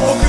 어, 그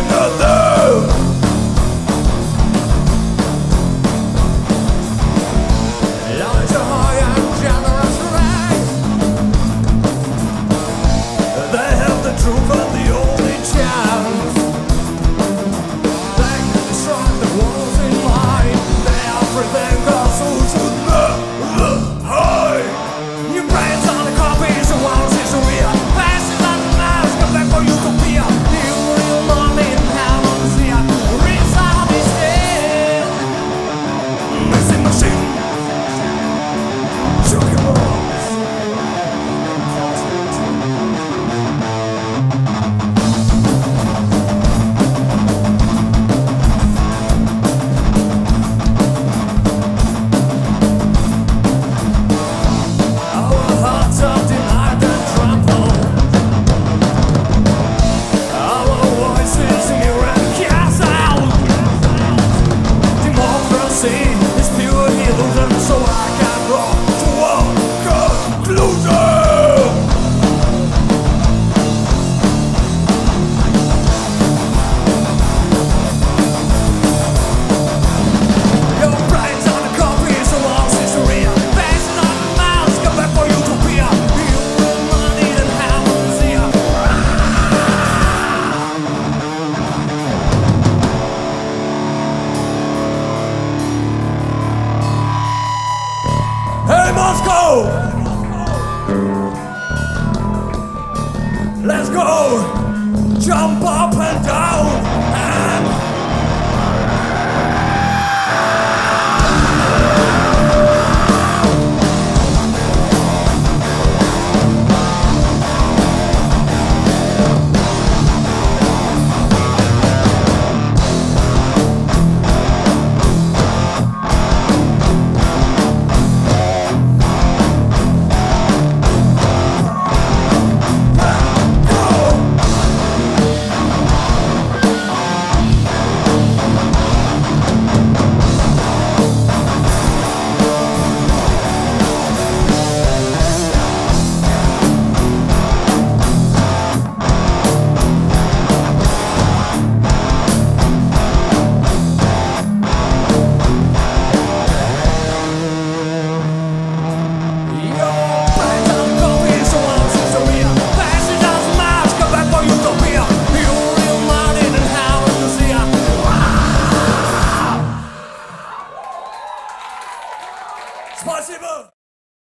Let's go! Let's go! Jump up!